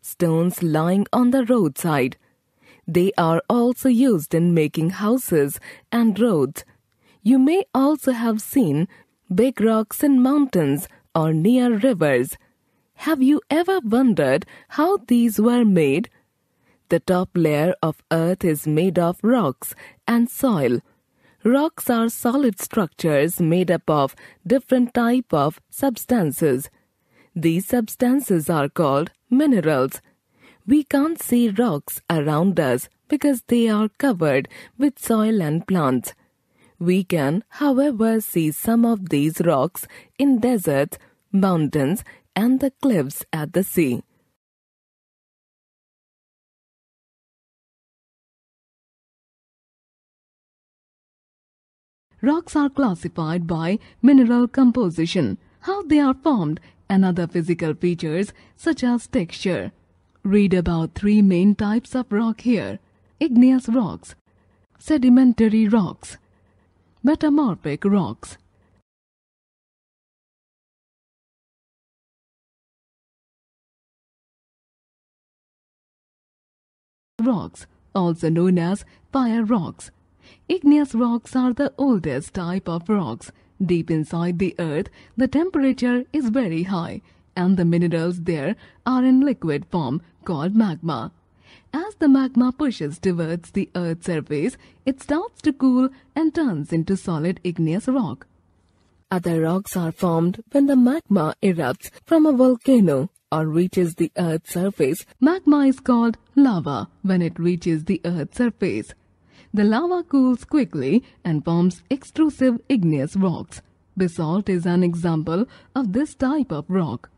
stones lying on the roadside. They are also used in making houses and roads. You may also have seen big rocks in mountains or near rivers. Have you ever wondered how these were made? The top layer of earth is made of rocks and soil. Rocks are solid structures made up of different type of substances. These substances are called minerals. We can't see rocks around us because they are covered with soil and plants. We can, however, see some of these rocks in deserts, mountains, and the cliffs at the sea. Rocks are classified by mineral composition, how they are formed, and other physical features such as texture. Read about three main types of rock here igneous rocks, sedimentary rocks, metamorphic rocks. Rocks, also known as fire rocks. Igneous rocks are the oldest type of rocks. Deep inside the earth, the temperature is very high and the minerals there are in liquid form called magma. As the magma pushes towards the earth's surface, it starts to cool and turns into solid igneous rock. Other rocks are formed when the magma erupts from a volcano or reaches the earth's surface. Magma is called lava when it reaches the earth's surface. The lava cools quickly and forms extrusive igneous rocks. Basalt is an example of this type of rock.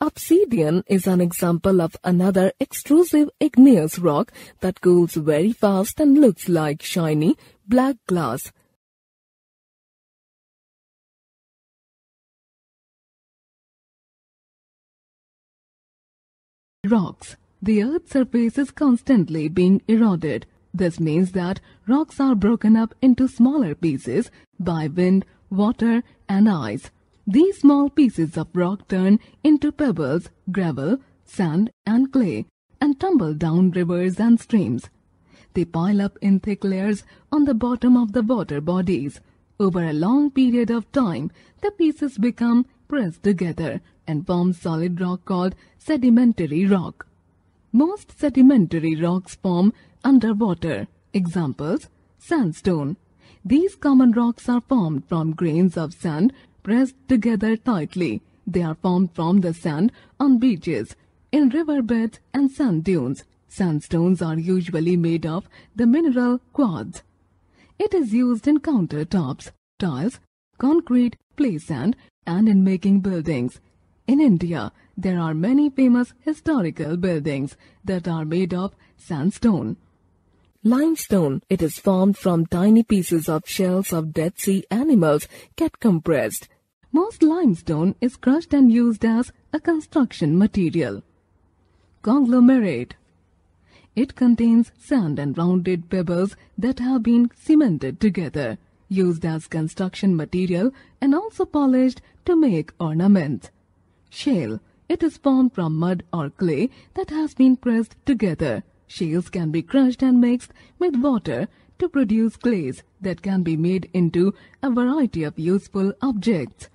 Obsidian is an example of another extrusive igneous rock that cools very fast and looks like shiny black glass. Rocks. The Earth's surface is constantly being eroded. This means that rocks are broken up into smaller pieces by wind, water, and ice. These small pieces of rock turn into pebbles, gravel, sand, and clay and tumble down rivers and streams. They pile up in thick layers on the bottom of the water bodies. Over a long period of time, the pieces become pressed together and form solid rock called sedimentary rock. Most sedimentary rocks form underwater. Examples Sandstone. These common rocks are formed from grains of sand pressed together tightly. They are formed from the sand on beaches, in riverbeds and sand dunes. Sandstones are usually made of the mineral quartz. It is used in countertops, tiles, concrete, play sand, and in making buildings. In India, there are many famous historical buildings that are made of sandstone. Limestone. It is formed from tiny pieces of shells of Dead Sea animals get compressed. Most limestone is crushed and used as a construction material. Conglomerate. It contains sand and rounded pebbles that have been cemented together, used as construction material and also polished to make ornaments. Shale. It is formed from mud or clay that has been pressed together. Shales can be crushed and mixed with water to produce clays that can be made into a variety of useful objects.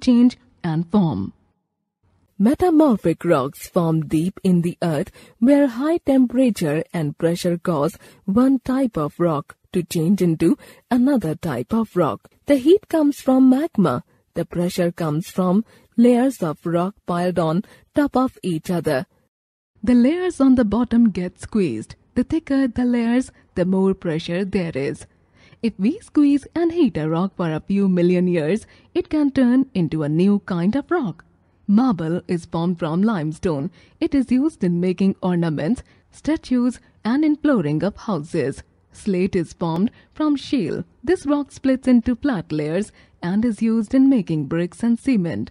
change and form. Metamorphic rocks form deep in the earth where high temperature and pressure cause one type of rock to change into another type of rock. The heat comes from magma. The pressure comes from layers of rock piled on top of each other. The layers on the bottom get squeezed. The thicker the layers, the more pressure there is. If we squeeze and heat a rock for a few million years, it can turn into a new kind of rock. Marble is formed from limestone. It is used in making ornaments, statues, and in flooring of houses. Slate is formed from shale. This rock splits into flat layers and is used in making bricks and cement.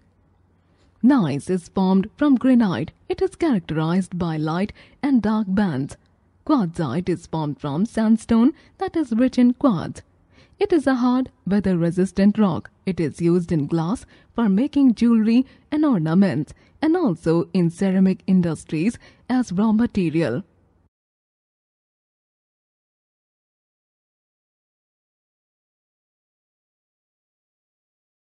Gneiss is formed from granite. It is characterized by light and dark bands. Quartzite is formed from sandstone that is rich in quartz. It is a hard, weather-resistant rock. It is used in glass for making jewelry and ornaments and also in ceramic industries as raw material.